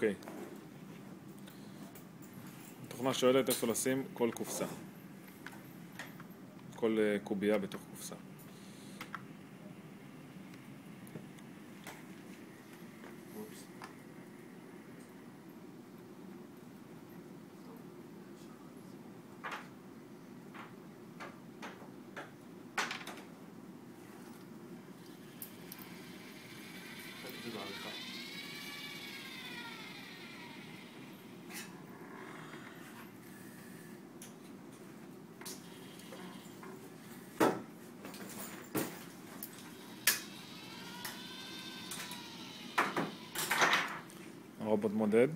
אוקיי. התוכנה שואלת איפה לשים כל קופסה. כל אה, קובייה בתוך קופסה. rebondement d'aide.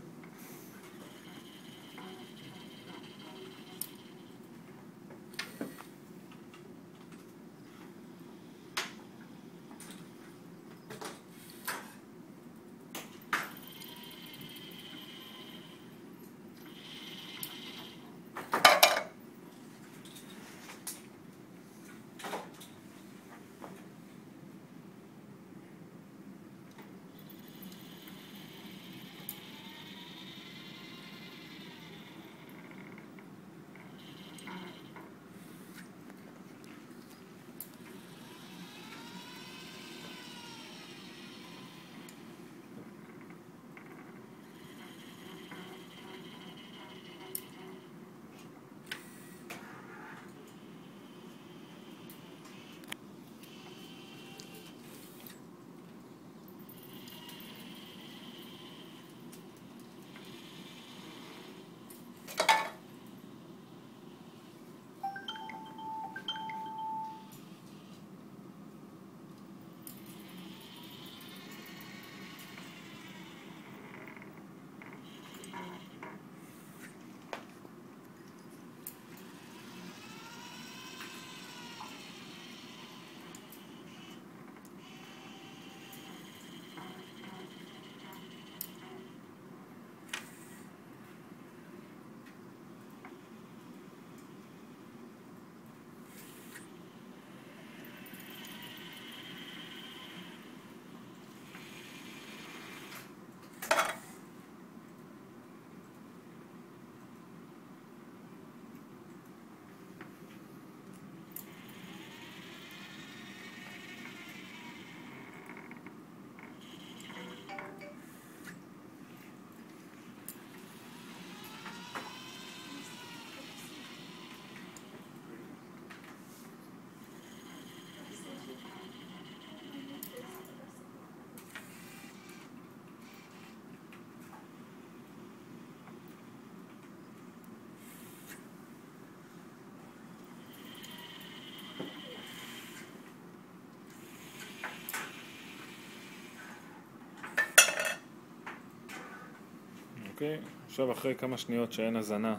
אוקיי, עכשיו אחרי כמה שניות שאין הזנה,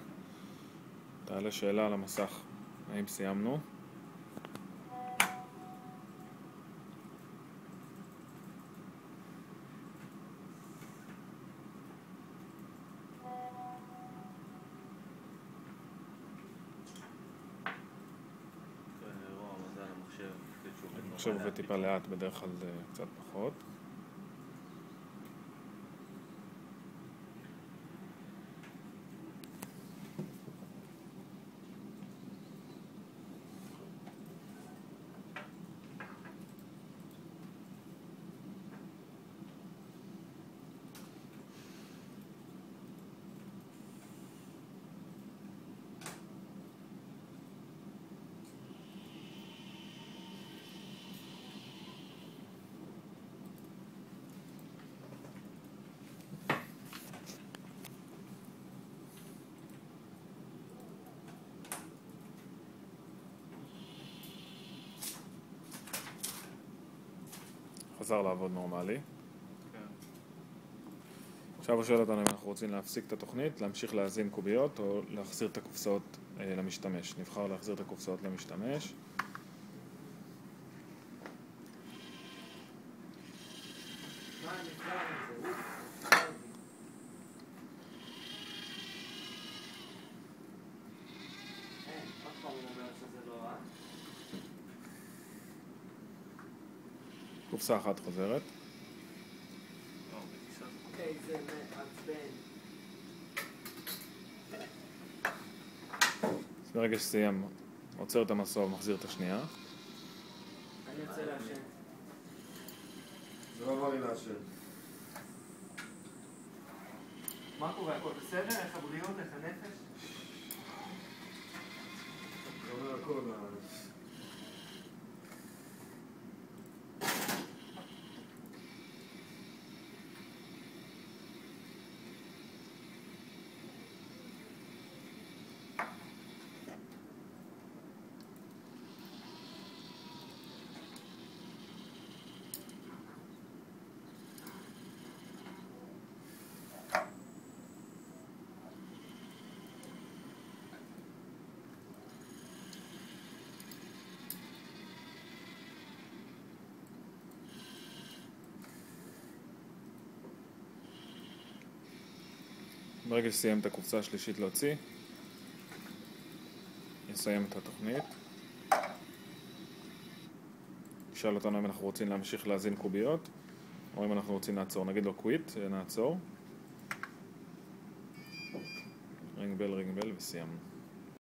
תעלה שאלה על המסך, האם סיימנו? עכשיו עובד טיפה לאט, בדרך כלל קצת פחות. חזר לעבוד נורמלי. עכשיו הוא שואל אותנו אם אנחנו רוצים להפסיק את התוכנית, להמשיך להזין קוביות או להחזיר את הקופסאות אה, למשתמש. נבחר להחזיר את הקופסאות למשתמש. קופסה אחת חוזרת. אוקיי, ברגע שסיים, עוצר את המסור, מחזיר את השנייה. אני רוצה לעשן. זה לא בריא לעשן. מה קורה? הכל בסדר? איך הבריאות? איך הנפש? ברגע שסיים את הקופסה השלישית להוציא, יסיים את התוכנית. ישאל אותנו אם אנחנו רוצים להמשיך להזין קוביות, או אם אנחנו רוצים לעצור. נגיד לו קוויט, נעצור. רינג בל, רינג בל, וסיימנו.